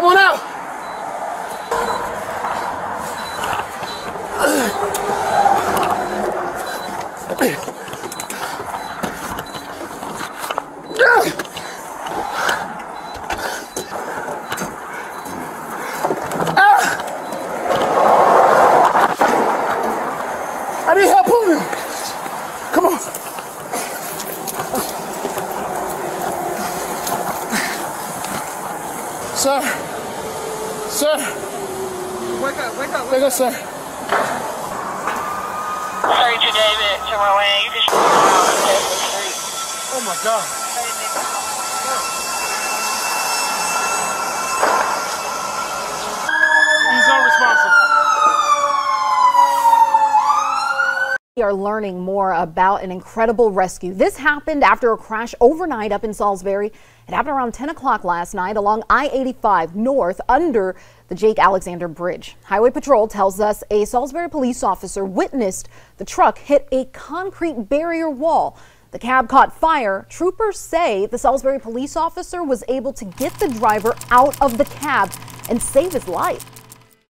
Come on out. I need help pulling. Come on. Sir. Sir. Wake up, wake up, Wake up, sir. Sergeant David, to my way. You just Oh my God. He's unresponsive. We are learning more about an incredible rescue. This happened after a crash overnight up in Salisbury. It happened around 10 o'clock last night along I-85 north under the Jake Alexander Bridge. Highway Patrol tells us a Salisbury police officer witnessed the truck hit a concrete barrier wall. The cab caught fire. Troopers say the Salisbury police officer was able to get the driver out of the cab and save his life.